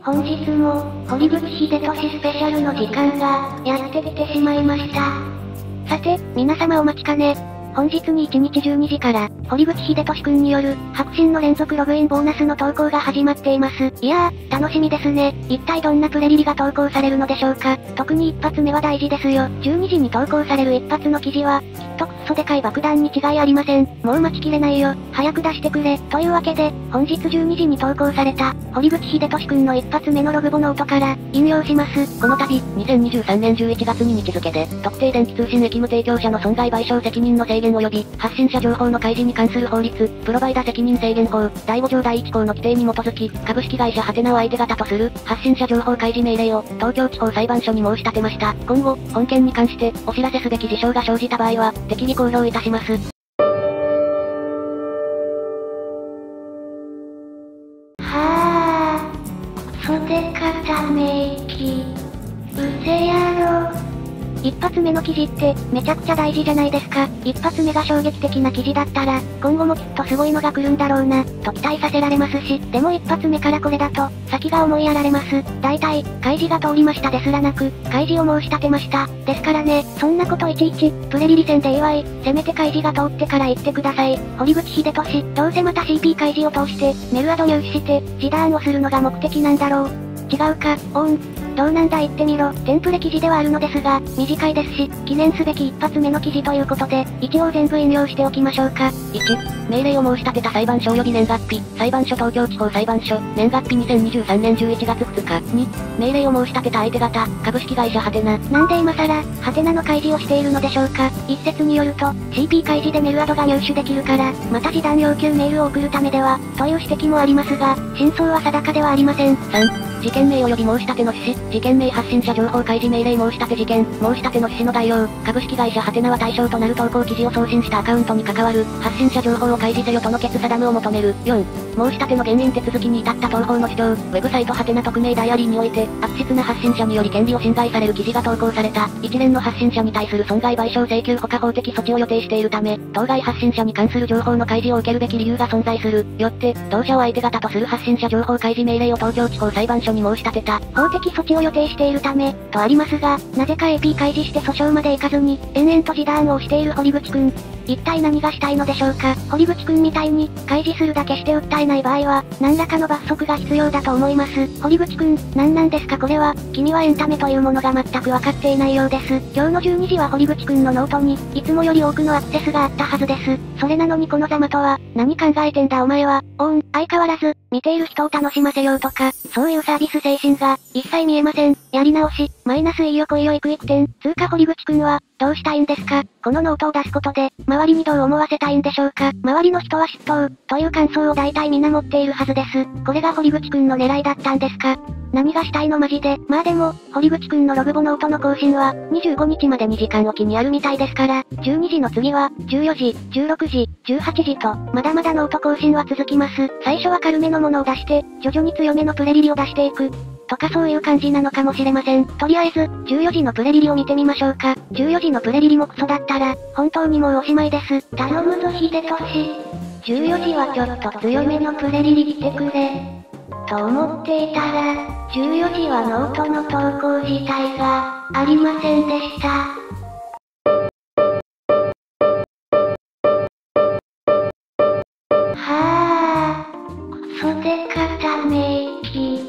本日も、堀口秀俊スペシャルの時間が、やってきてしまいました。さて、皆様お待ちかね。本日に1日12時から、堀口秀俊くんによる、白真の連続ログインボーナスの投稿が始まっています。いやー、楽しみですね。一体どんなプレリリが投稿されるのでしょうか。特に一発目は大事ですよ。12時に投稿される一発の記事は、きっとクソでかい爆弾に違いありません。もう待ちきれないよ。早く出してくれ。というわけで、本日12時に投稿された、堀口秀俊くんの一発目のログボノートから、引用します。この度、2023年11月に日付で、特定電気通信駅務提供者の損害賠償責任の制限及び、発信者情報の開示に関する法律、プロバイダ責任制限法、第5条第1項の規定に基づき、株式会社ハテナを相手方とする、発信者情報開示命令を、東京地方裁判所に申し立てました。今後、本件に関して、お知らせすべき事象が生じた場合は、適宜公表いたします。の記事って、めちゃくちゃ大事じゃないですか。一発目が衝撃的な記事だったら、今後もきっとすごいのが来るんだろうな、と期待させられますし、でも一発目からこれだと、先が思いやられます。大体、開示が通りましたですらなく、開示を申し立てました。ですからね、そんなこといちいち、プレリリ戦で祝い、せめて開示が通ってから言ってください。堀口秀俊、どうせまた CP 開示を通して、メルアド入手して、示談をするのが目的なんだろう。違うか、オン。どうなんだ言ってみろ。テンプレ記事ではあるのですが、短いですし、記念すべき一発目の記事ということで、一応全部引用しておきましょうか。1、命令を申し立てた裁判所及び年月日、裁判所東京地方裁判所、年月日2023年11月2日。2、命令を申し立てた相手方、株式会社ハテナ。なんで今更、ハテナの開示をしているのでしょうか。一説によると、CP 開示でメルアドが入手できるから、また示談要求メールを送るためでは、という指摘もありますが、真相は定かではありません。3、事件名及び申し立ての趣旨、事件名発信者情報開示命令申し立て事件、申し立ての趣旨の概要、株式会社ハテナは対象となる投稿記事を送信したアカウントに関わる、発信者情報を開示せよとの決定を求める。4、申し立ての原因手続きに至った当法の主張、ウェブサイトハテナ匿名ダイアリーにおいて、悪質な発信者により権利を侵害される記事が投稿された、一連の発信者に対する損害賠償請求他法的措置を予定しているため、当該発信者に関する情報の開示を受けるべき理由が存在する。よって、同社を相手方とする発信者情報開示命令を東京地方裁判所に申し立てた。法的措置を予定しているため、とありますが、なぜか AP 開示して訴訟まで行かずに、延々と示談をしている堀口くん。一体何がしたいのでしょうか堀口くんみたいに、開示するだけして訴えない場合は、何らかの罰則が必要だと思います。堀口くん、何なんですか？これは、君はエンタメというものが全くわかっていないようです。今日の12時は堀口くんのノートに、いつもより多くのアクセスがあったはずです。それなのにこのざまとは、何考えてんだお前は、オン、相変わらず、見ている人を楽しませようとか、そういうサービス精神が、一切見えません。やり直し、マイナスいいよ来いよ行く行く点。通過堀口くんは、どうしたいんですか？このノートを出すことで、周りにどう思わせたいんでしょうか？周りの人は嫉妬、という感想を大体みんな持っているはずです。これが堀口くんの狙いだったんですか？何がしたいのマジで？まあでも、堀口くんのログボノートの更新は、25日まで2時間おきにあるみたいですから、12時の次は、14時、16時、18時と、まだまだノート更新は続きます。最初は軽めのものを出して、徐々に強めのプレリリを出していく。とかそういう感じなのかもしれません。とりあえず、14時のプレリリを見てみましょうか。14時のプレリリもクソだったら、本当にもうおしまいです。頼むぞ英利。14時はちょっと強めのプレリリ来てくれ。と思っていたら、14時はノートの投稿自体がありませんでした。はぁ、袖固め息。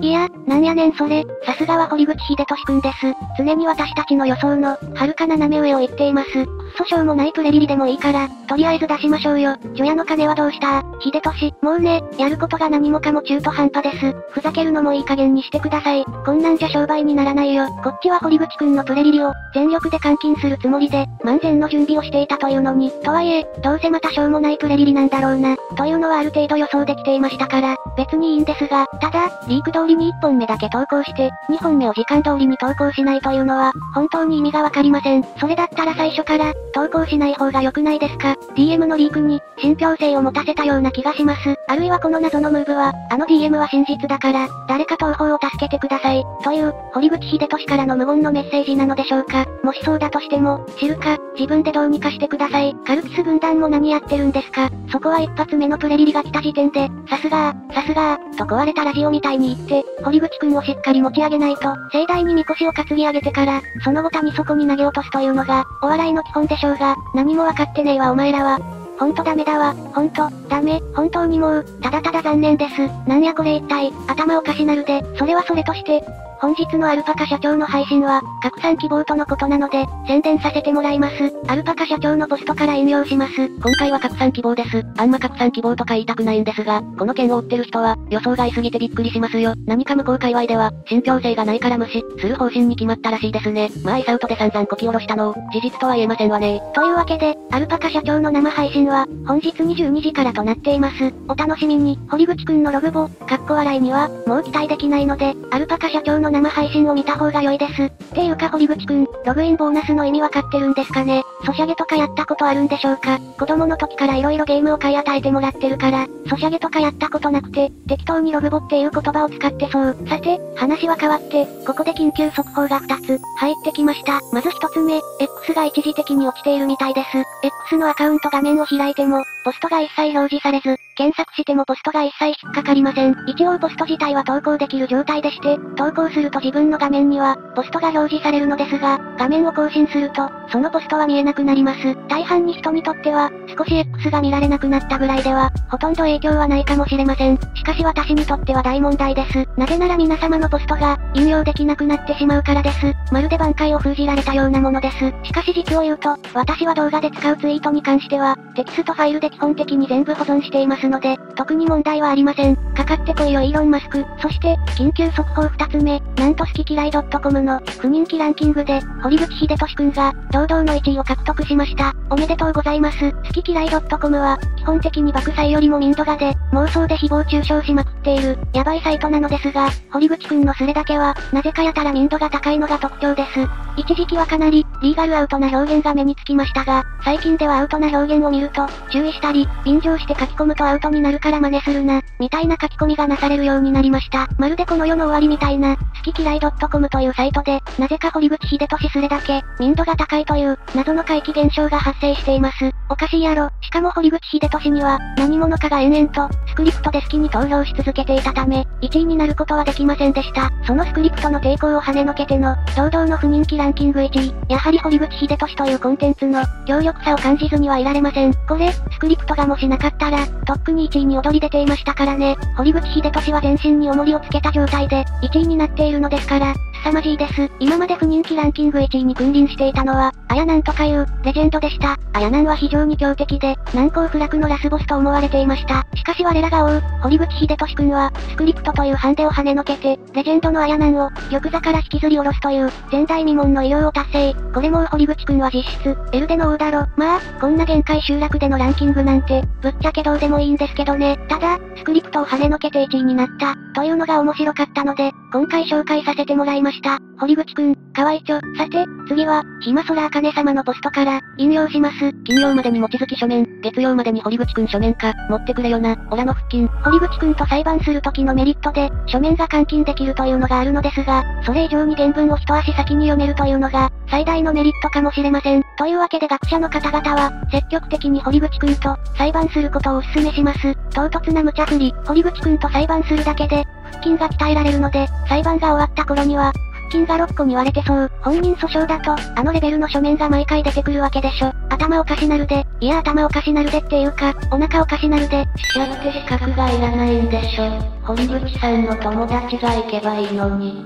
いや、なんやねんそれ、さすがは堀口秀俊くんです。常に私たちの予想の、遥か斜め上を言っています。訴訟もないプレリリでもいいから、とりあえず出しましょうよ。除夜の金はどうした？秀俊、もうね、やることが何もかも中途半端です。ふざけるのもいい加減にしてください。こんなんじゃ商売にならないよ。こっちは堀口くんのプレリリを、全力で換金するつもりで、万全の準備をしていたというのに、とはいえ、どうせまたしょうもないプレリリなんだろうな、というのはある程度予想できていましたから、別にいいんですが、ただ、リーク通りに1本目だけ投稿して、2本目を時間通りに投稿しないというのは、本当に意味がわかりません。それだったら最初から、投稿しない方が良くないですか ?DM のリークに、信憑性を持たせたような気がします。あるいはこの謎のムーブは、あの DM は真実だから、誰か東方を助けてください。という、堀口秀俊からの無言のメッセージなのでしょうか？もしそうだとしても、知るか、自分でどうにかしてください。カルピス軍団も何やってるんですか？そこは一発目のプレリリが来た時点で、さすがー、さすがー、と壊れたラジオみたいに言って、堀口くんをしっかり持ち上げないと、盛大にみこしを担ぎ上げてから、その後谷底に投げ落とすというのが、お笑いの基本でしょうが、何もわかってねえわお前らは。ほんとダメだわ。ほんと、ダメ。本当にもう、ただただ残念です。なんやこれ一体、頭おかしなるで、それはそれとして、本日のアルパカ社長の配信は、拡散希望とのことなので、宣伝させてもらいます。アルパカ社長のポストから引用します。今回は拡散希望です。あんま拡散希望とか言いたくないんですが、この件を追ってる人は、予想外すぎてびっくりしますよ。何か向こう界隈では、信憑性がないから無視、する方針に決まったらしいですね。まあイサウトで散々こき下ろしたのを、事実とは言えませんわね。というわけで、アルパカ社長の生配信は、本日22時からとなっています。お楽しみに、堀口くんのログボ、かっこ笑いには、もう期待できないので、アルパカ社長のの生配信を見た方が良いです。っていうか堀口くん、ログインボーナスの意味わかってるんですかねソシャゲとかやったことあるんでしょうか子供の時から色々ゲームを買い与えてもらってるから、ソシャゲとかやったことなくて、適当にログボっていう言葉を使ってそう。さて、話は変わって、ここで緊急速報が2つ、入ってきました。まず1つ目、X が一時的に落ちているみたいです。X のアカウント画面を開いても、ポストが一切表示されず、検索してもポストが一切引っかかりません。一応ポスト自体は投稿できる状態でして、投稿すると自分の画面には、ポストが表示されるのですが、画面を更新すると、そのポストは見えなくなります。大半の人にとっては、少し X が見られなくなったぐらいでは、ほとんど影響はないかもしれません。しかし私にとっては大問題です。なぜなら皆様のポストが、引用できなくなってしまうからです。まるで卍解を封じられたようなものです。しかし実を言うと、私は動画で使うツイートに関しては、テキストファイルで基本的に全部保存していますので、特に問題はありません。かかってこいよイーロンマスク。そして、緊急速報2つ目、なんと好き嫌い .com の不人気ランキングで、堀口英俊くんが、堂々の1位を獲得しました。おめでとうございます。好き嫌い .com は、基本的に爆災よりも民度がで、妄想で誹謗中傷しまくっている、ヤバいサイトなのですが、堀口くんのスレだけは、なぜかやたら民度が高いのが特徴です。一時期はかなり、リーガルアウトな表現が目につきましたが、最近ではアウトな表現を見ると、注意したり、便乗して書き込むとアウトになるから真似するな、みたいな書き込みがなされるようになりました。まるでこの世の終わりみたいな、好き嫌い .com というサイトで、なぜか堀口秀俊すれだけ、民度が高いという、謎の怪奇現象が発生しています。おかしいやろ。しかも堀口秀俊には、何者かが延々と、スクリプトで好きに投票し続けていたため、1位になることはできませんでした。そのスクリプトの抵抗を跳ねのけての、堂々の不人気ランキング1位。やはり堀口秀俊というコンテンツの、強力さを感じずにはいられません。これ、スクリプトがもしなかったら、とっくに1位に躍り出ていましたからね。堀口秀俊は全身に重りをつけた状態で、1位になっているのですから、凄まじいです。今まで不人気ランキング1位に君臨していたのは、あやなんとかいう、レジェンドでした。あやなんは非常に強敵で、難攻不落のラスボスと思われていました。しかし我らが追う、堀口秀俊くんは、スクリプトというハンデを跳ねのけて、レジェンドのあやなんを、玉座から引きずり下ろすという、前代未聞の偉業を達成。これもう堀口くんは実質、エルデの王だろ。まあ、こんな限界集落でのランキングなんて、ぶっちゃけどうでもいいんですけどね。ただ、スクリプトを跳ねのけて1位になった、というのが面白かったので、今回紹介させてもらいますました。堀口くん、かわいちょ。さて、次は、ひまそらあかね様のポストから、引用します。金曜までに望月書面、月曜までに堀口くん書面か、持ってくれよな、オラの腹筋。堀口くんと裁判する時のメリットで、書面が換金できるというのがあるのですが、それ以上に原文を一足先に読めるというのが、最大のメリットかもしれません。というわけで学者の方々は、積極的に堀口くんと、裁判することをお勧めします。唐突な無茶振り、堀口くんと裁判するだけで、腹筋が鍛えられるので、裁判が終わった頃には、腹筋が6個に割れてそう。本人訴訟だと、あのレベルの書面が毎回出てくるわけでしょ。頭おかしなるで、いや頭おかしなるでっていうか、お腹おかしなるで。死者って資格がいらないんでしょ。堀口さんの友達が行けばいいのに。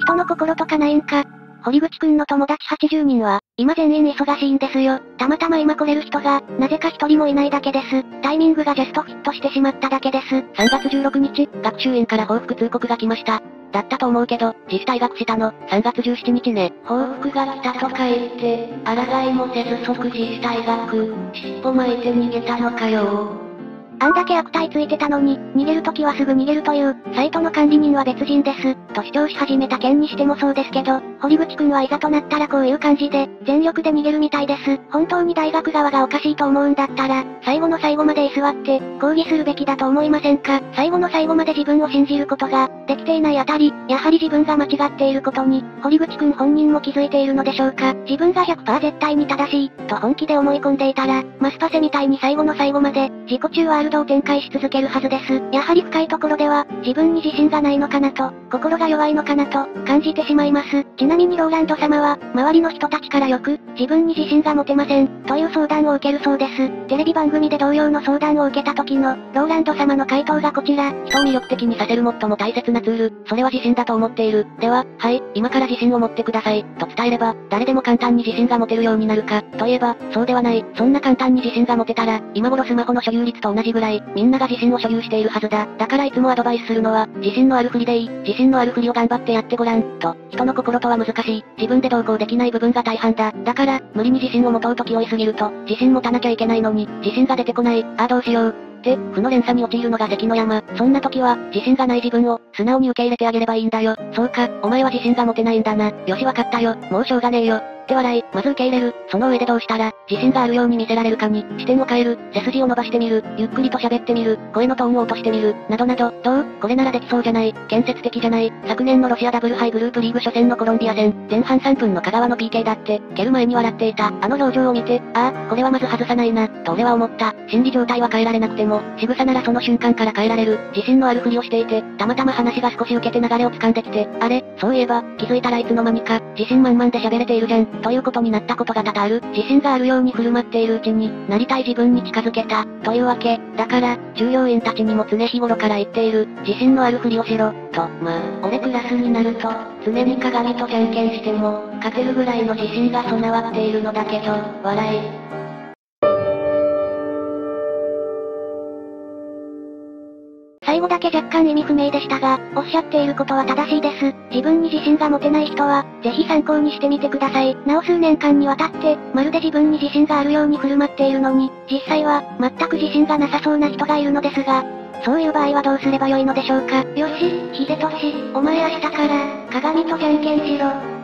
人の心とかないんか。堀口くんの友達80人は、今全員忙しいんですよ。たまたま今来れる人が、なぜか一人もいないだけです。タイミングがジャストフィットしてしまっただけです。3月16日、学習院から報復通告が来ました。だったと思うけど、自主退学したの、3月17日ね。報復が来たとか言って、抗いもせず即自主退学、尻尾巻いて逃げたのかよあんだけ悪態ついてたのに、逃げるときはすぐ逃げるという、サイトの管理人は別人です、と主張し始めた件にしてもそうですけど、堀口くんはいざとなったらこういう感じで、全力で逃げるみたいです。本当に大学側がおかしいと思うんだったら、最後の最後まで居座って、抗議するべきだと思いませんか？最後の最後まで自分を信じることが、できていないあたり、やはり自分が間違っていることに、堀口くん本人も気づいているのでしょうか？自分が100%絶対に正しい、と本気で思い込んでいたら、マスパセみたいに最後の最後まで、自己中ワールドを展開し続けるはずです。やはり深いところでは、自分に自信がないのかなと、心が弱いのかなと、感じてしまいます。ちなみにローランド様は、周りの人たちからよく、自分に自信が持てません、という相談を受けるそうです。テレビ番組で同様の相談を受けた時の、ローランド様の回答がこちら。人を魅力的にさせる最も大切なツール、それは自信だと思っている。では、はい、今から自信を持ってください、と伝えれば、誰でも簡単に自信が持てるようになるか、といえば、そうではない。そんな簡単に自信が持てたら、今頃スマホの所有率と同じぐらいぐらい、みんなが自信を所有しているはずだ。だからいつもアドバイスするのは、自信のあるふりでいい。自信のあるふりを頑張ってやってごらん、と。人の心とは難しい。自分で同行できない部分が大半だ。だから、無理に自信を持とうと気負いすぎると、自信持たなきゃいけないのに、自信が出てこない。ああどうしよう。って、負の連鎖に陥るのが関の山。そんな時は、自信がない自分を、素直に受け入れてあげればいいんだよ。そうか、お前は自信が持てないんだな。よしわかったよ。もうしょうがねえよ。って笑い、まず受け入れる。その上でどうしたら、自信があるように見せられるかに、視点を変える、背筋を伸ばしてみる、ゆっくりと喋ってみる、声のトーンを落としてみる、などなど、どう？これならできそうじゃない、建設的じゃない、昨年のロシアダブルハイグループリーグ初戦のコロンビア戦、前半3分の香川の PK だって、蹴る前に笑っていた、あの表情を見て、ああ、これはまず外さないな、と俺は思った。心理状態は変えられなくても、仕草ならその瞬間から変えられる、自信のあるふりをしていて、たまたま話が少し受けて流れを掴んできて、あれ、そういえば、気づいたらいつの間にか、自信満々で喋れているじゃん、ということになったことが多々ある。自信があるように振る舞っているうちに、なりたい自分に近づけた、というわけ。だから、従業員たちにも常日頃から言っている、自信のあるふりをしろ、と。まあ、俺クラスになると、常に鏡とじゃんけんしても、勝てるぐらいの自信が備わっているのだけど、笑い。最後だけ若干意味不明でしたが、おっしゃっていることは正しいです。自分に自信が持てない人は、ぜひ参考にしてみてください。なお数年間にわたって、まるで自分に自信があるように振る舞っているのに、実際は、全く自信がなさそうな人がいるのですが、そういう場合はどうすればよいのでしょうか？よし、秀俊、お前明日から、鏡とじゃんけんしろ。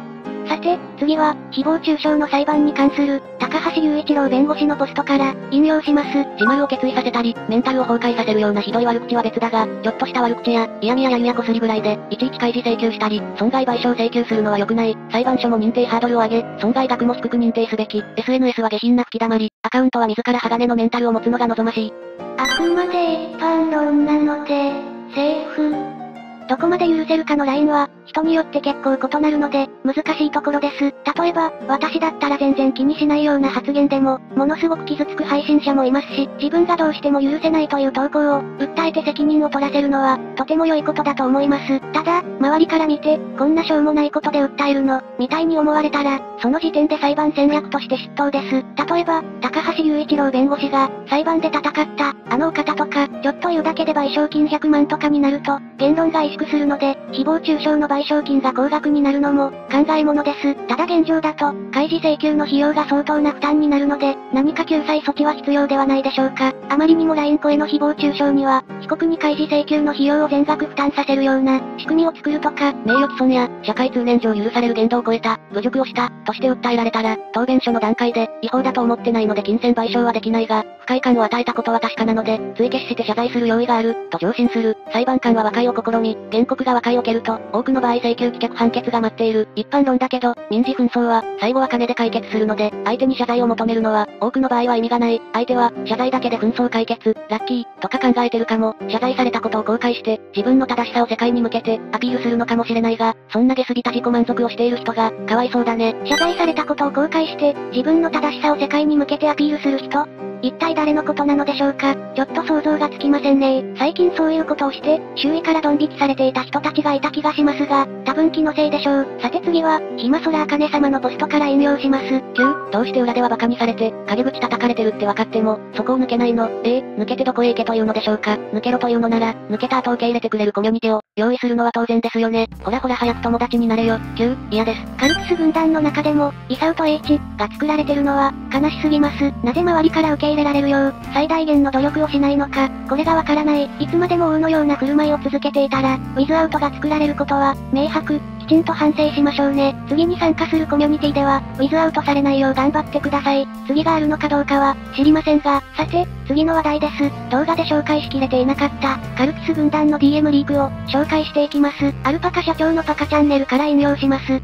さて、次は、誹謗中傷の裁判に関する、高橋雄一郎弁護士のポストから、引用します。自丸を決意させたり、メンタルを崩壊させるようなひどい悪口は別だが、ちょっとした悪口や、嫌味やややこすりぐらいで、いちいち開示請求したり、損害賠償請求するのは良くない。裁判所も認定ハードルを上げ、損害額も低く認定すべき。SNS は下品な吹き溜まり、アカウントは自ら鋼のメンタルを持つのが望ましい。あくまで一般論なので、セーフ。どこまで許せるかのラインは、人によって結構異なるので、難しいところです。例えば、私だったら全然気にしないような発言でも、ものすごく傷つく配信者もいますし、自分がどうしても許せないという投稿を、訴えて責任を取らせるのは、とても良いことだと思います。ただ、周りから見て、こんなしょうもないことで訴えるの、みたいに思われたら、その時点で裁判戦略として失当です。例えば、高橋雄一郎弁護士が、裁判で戦った、あのお方とか、ちょっと言うだけで賠償金100万とかになると、言論が萎縮するので、誹謗中傷の賠償金が高額になるのも、考えものです。ただ現状だと、開示請求の費用が相当な負担になるので、何か救済措置は必要ではないでしょうか。あまりにも LINE 声の誹謗中傷には、被告に開示請求の費用を全額負担させるような、仕組みを作るとか、名誉毀損や、社会通念上許される言動を超えた、侮辱をした、として訴えられたら、答弁書の段階で、違法だと思ってないので金銭賠償はできないが、不快感を与えたことは確かなので、追消して謝罪する用意がある、と上申する。裁判官は和解を試み、原告が和解を蹴ると、多くの場合請求棄却判決が待っている。一般論だけど、民事紛争は、最後は金で解決するので、相手に謝罪を求めるのは、多くの場合は意味がない。相手は、謝罪だけで紛争解決、ラッキー、とか考えてるかも。謝罪されたことを後悔して、自分の正しさを世界に向けて、アピールするのかもしれないが、そんな下すぎた自己満足をしている人が、かわいそうだね。謝罪されたことを後悔して、自分の正しさを世界に向けてアピールする人一体誰のことなのでしょうか？ちょっと想像がつきませんね最近そういうことをして、周囲からドン引きされていた人たちがいた気がしますが、多分気のせいでしょう。さて次は、ひまそらあかね様のポストから引用します。9、どうして裏では馬鹿にされて、陰口叩かれてるって分かっても、そこを抜けないのええ、抜けてどこへ行けというのでしょうか？抜けろというのなら、抜けた後受け入れてくれるコミュニティを、用意するのは当然ですよね。ほらほら早く友達になれよ。9、嫌です。カルピス軍団の中でも、イサウと H が作られてるのは、悲しすぎます。なぜ周りから受け入れられるよう、最大限の努力をしないのか、これがわからない。いつまでも王のような振る舞いを続けていたら、ウィズアウトが作られることは、明白、きちんと反省しましょうね。次に参加するコミュニティでは、ウィズアウトされないよう頑張ってください。次があるのかどうかは、知りませんが、さて、次の話題です。動画で紹介しきれていなかった、カルピス軍団の DM リークを、紹介していきます。アルパカ社長のパカチャンネルから引用します。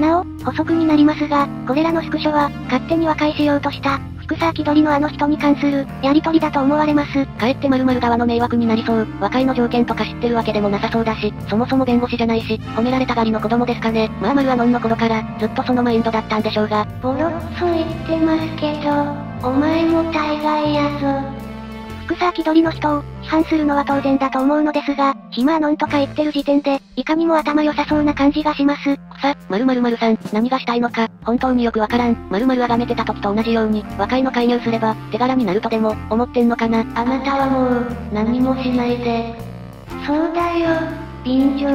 なお、補足になりますが、これらのスクショは、勝手に和解しようとした、福沢気取りのあの人に関する、やりとりだと思われます。かえって〇〇側の迷惑になりそう。和解の条件とか知ってるわけでもなさそうだし、そもそも弁護士じゃないし、褒められたがりの子供ですかね。まあ丸はノンの頃から、ずっとそのマインドだったんでしょうが。ボロクソ言ってますけど、お前も大概やぞ。福沢気取りの人を、批判するのは当然だと思うのですが、暇あのんとか言ってる時点で、いかにも頭良さそうな感じがします。さ、〇〇〇さん、何がしたいのか、本当によくわからん。〇〇あがめてた時と同じように、和解の介入すれば、手柄になるとでも、思ってんのかな。あなたはもう、何もしないで。そうだよ、便乗。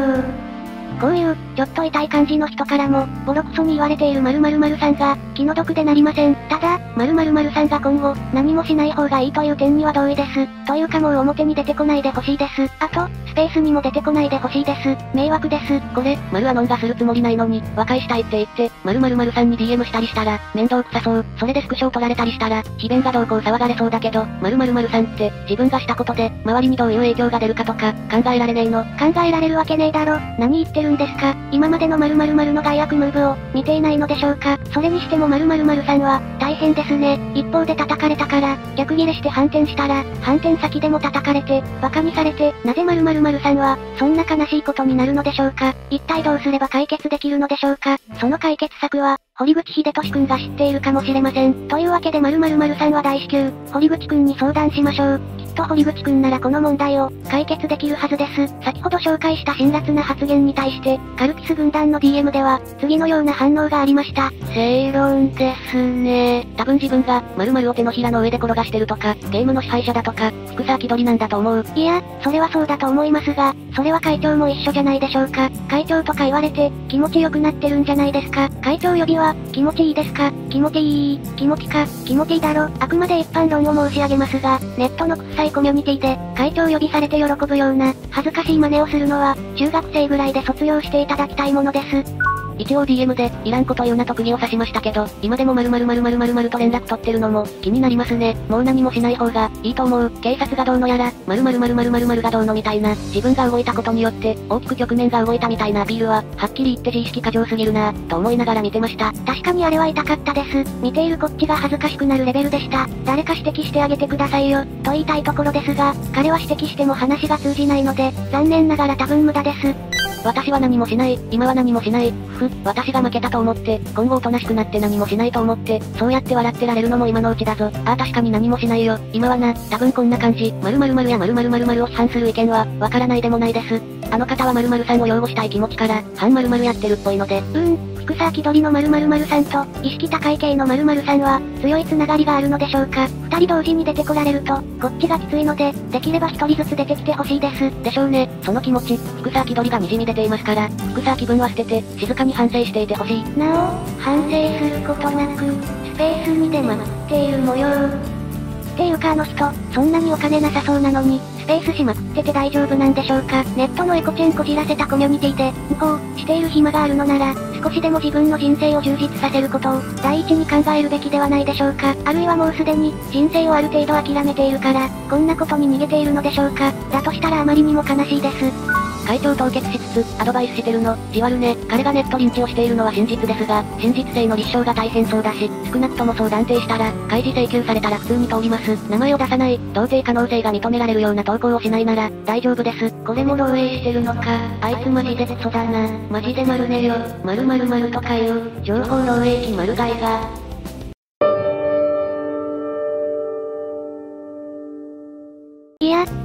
こういう、ちょっと痛い感じの人からも、ボロクソに言われている〇〇さんが、気の毒でなりません。ただ、〇〇さんが今後、何もしない方がいいという点には同意です。というかもう表に出てこないでほしいです。あと、スペースにも出てこないでほしいです。迷惑です。これ、〇アノンがするつもりないのに、和解したいって言って、〇〇さんに DM したりしたら、面倒くさそう。それでスクショを取られたりしたら、非弁がどうこう騒がれそうだけど、〇〇さんって、自分がしたことで、周りにどういう影響が出るかとか、考えられねえの。考えられるわけねえだろ。何言ってるんですか。今までの〇〇〇の害悪ムーブを、見ていないのでしょうか。それにしても〇〇〇さんは、大変ですね。一方で叩かれたから、逆ギレして反転したら、反転先でも叩かれて、馬鹿にされて、なぜ〇〇さんは、そんな悲しいことになるのでしょうか一体どうすれば解決できるのでしょうかその解決策は、堀口秀俊くんが知っているかもしれません。というわけで〇〇〇さんは大至急、堀口くんに相談しましょう。きっと堀口くんならこの問題を、解決できるはずです。先ほど紹介した辛辣な発言に対して、カルピス軍団の DM では、次のような反応がありました。正論ですね。多分自分が、〇〇を手のひらの上で転がしてるとか、ゲームの支配者だとか、福沢気取りなんだと思う。いや、それはそうだと思いますが、それは会長も一緒じゃないでしょうか。会長とか言われて、気持ちよくなってるんじゃないですか。会長呼びは、気持ちいいですか気持ちいい、気持ちか、気持ちいいだろ。あくまで一般論を申し上げますが、ネットの臭いコミュニティで、会長呼びされて喜ぶような、恥ずかしい真似をするのは、中学生ぐらいで卒業していただきたいものです。一応 DM で、いらんこと言うなと釘を刺しましたけど、今でも〇〇〇〇〇〇と連絡取ってるのも、気になりますね。もう何もしない方が、いいと思う。警察がどうのやら、〇〇〇〇〇〇がどうのみたいな、自分が動いたことによって、大きく局面が動いたみたいなアピールは、はっきり言って自意識過剰すぎるなと思いながら見てました。確かにあれは痛かったです。見ているこっちが恥ずかしくなるレベルでした。誰か指摘してあげてくださいよ、と言いたいところですが、彼は指摘しても話が通じないので、残念ながら多分無駄です。私は何もしない、今は何もしない、ふ、私が負けたと思って、今後おとなしくなって何もしないと思って、そうやって笑ってられるのも今のうちだぞ。ああ確かに何もしないよ。今はな、多分こんな感じ、〇〇〇や〇〇〇〇を批判する意見は、わからないでもないです。あの方は〇〇さんを擁護したい気持ちから、半〇〇やってるっぽいので。うん、福沢気取りの〇〇〇さんと、意識高い系の〇〇さんは、強いつながりがあるのでしょうか二人同時に出てこられると、こっちがきついので、できれば一人ずつ出てきてほしいです。でしょうね。その気持ち、福沢気取りが滲み出ていますから、福沢気分は捨てて、静かに反省していてほしい。なお、反省することなく、スペースに出まくっている模様。っていうかあの人、そんなにお金なさそうなのに、スペースしまくってて大丈夫なんでしょうか。ネットのエコチェンこじらせたコミュニティで、無効、している暇があるのなら、少しでも自分の人生を充実させることを、第一に考えるべきではないでしょうか。あるいはもうすでに、人生をある程度諦めているから、こんなことに逃げているのでしょうか。だとしたらあまりにも悲しいです。会長凍結しつつ、アドバイスしてるの、じわるね。彼がネットリンチをしているのは真実ですが、真実性の立証が大変そうだし、少なくともそう断定したら、開示請求されたら普通に通ります。名前を出さない、童貞可能性が認められるような投稿をしないなら、大丈夫です。これも漏洩してるのか。あいつマジでクソだな。マジで丸ねよ。〇〇〇とかいう、情報漏洩期丸買いが、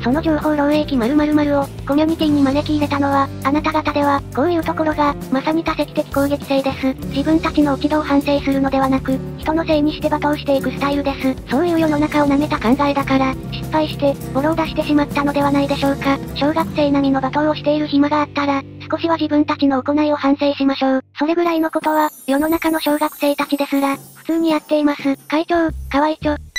その情報漏洩期〇〇〇を、コミュニティに招き入れたのは、あなた方では、こういうところが、まさに多席的攻撃性です。自分たちの落ち度を反省するのではなく、人のせいにして罵倒していくスタイルです。そういう世の中を舐めた考えだから、失敗して、ボロを出してしまったのではないでしょうか。小学生並みの罵倒をしている暇があったら、少しは自分たちの行いを反省しましょう。それぐらいのことは、世の中の小学生たちですら、普通にやっています。会長、河合長、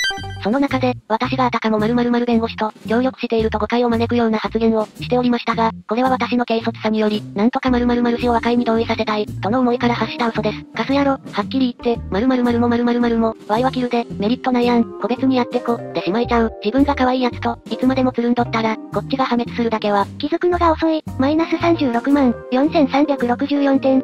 その中で、私があたかも〇〇弁護士と、協力していると誤解を招くような発言を、しておりましたが、これは私の軽率さにより、なんとか〇〇氏を和解に同意させたい、との思いから発した嘘です。カス野郎、はっきり言って、〇〇も〇〇も、ワイはキルで、メリットないやん、個別にやってこ、でしまいちゃう。自分が可愛いやつと、いつまでもつるんどったら、こっちが破滅するだけは。気づくのが遅い、マイナス36万、4364点。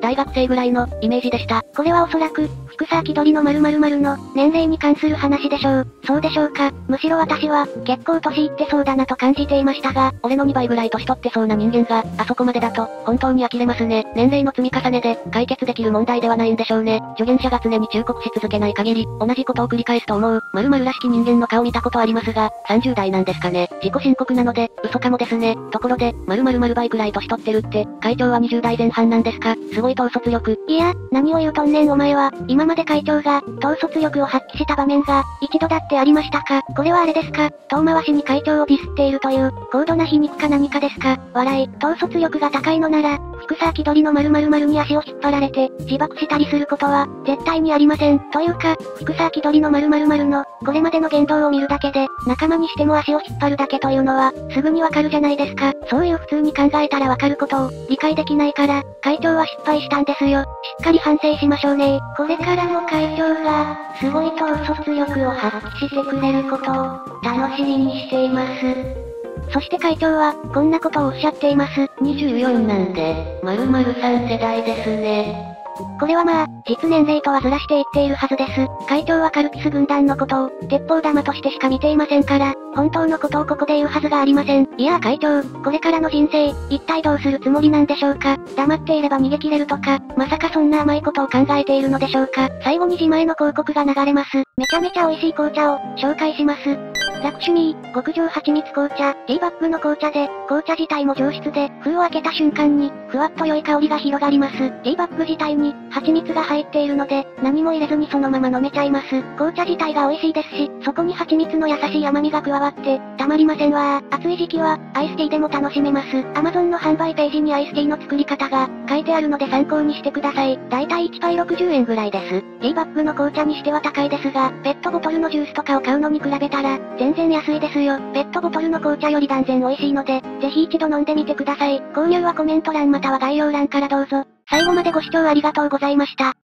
大学生ぐらいの、イメージでした。これはおそらく、福沢気取りの〇〇の、年齢に関する話でしょう。そうでしょうか。むしろ私は、結構年いってそうだなと感じていましたが、俺の2倍ぐらい年取ってそうな人間が、あそこまでだと、本当に呆れますね。年齢の積み重ねで、解決できる問題ではないんでしょうね。助言者が常に忠告し続けない限り、同じことを繰り返すと思う、〇〇らしき人間の顔見たことありますが、30代なんですかね。自己申告なので、嘘かもですね。ところで、〇〇〇倍くらい年取ってるって、会長は20代前半なんですか？すごい統率力。いや、何を言うとんねんお前は、今まで会長が、統率力を発揮した場面が、一度だってありましたか？これはあれですか？遠回しに会長をディスっているという、高度な皮肉か何かですか？笑い、統率力が高いのなら、福沢気取りの〇〇〇に足を引っ張られて、自爆したりすることは、絶対にありません。というか、福沢気取りの〇〇〇の、これまでの言動を見るだけで、仲間にしても足を引っ張るだけというのは、すぐにわかるじゃないですか。そういう普通に考えたらわかることを、理解できないから、会長は失敗したんですよ。しっかり反省しましょうねこれからも会長が、すごい統率力を発してくれることを、楽しみにしています。そして会長は、こんなことをおっしゃっています。24なんで、〇〇さん世代ですね。これはまあ、実年齢とはずらして言っているはずです。会長はカルピス軍団のことを、鉄砲玉としてしか見ていませんから、本当のことをここで言うはずがありません。いや会長、これからの人生、一体どうするつもりなんでしょうか黙っていれば逃げ切れるとか、まさかそんな甘いことを考えているのでしょうか最後に自前の広告が流れます。めちゃめちゃ美味しい紅茶を、紹介します。ラクシュミー、極上蜂蜜紅茶、ティーバッグの紅茶で、紅茶自体も上質で、封を開けた瞬間に、ふわっと良い香りが広がります。ティーバッグ自体に、蜂蜜が入っているので、何も入れずにそのまま飲めちゃいます。紅茶自体が美味しいですし、そこに蜂蜜の優しい甘みが加わって、たまりませんわ暑い時期は、アイスティーでも楽しめます。Amazon の販売ページにアイスティーの作り方が、書いてあるので参考にしてください。だいたい1パイ60円ぐらいです。ティーバッグの紅茶にしては高いですが、ペットボトルのジュースとかを買うのに比べたら、全然安いですよ。ペットボトルの紅茶より断然美味しいので、ぜひ一度飲んでみてください。購入はコメント欄または概要欄からどうぞ。最後までご視聴ありがとうございました。